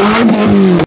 Amen.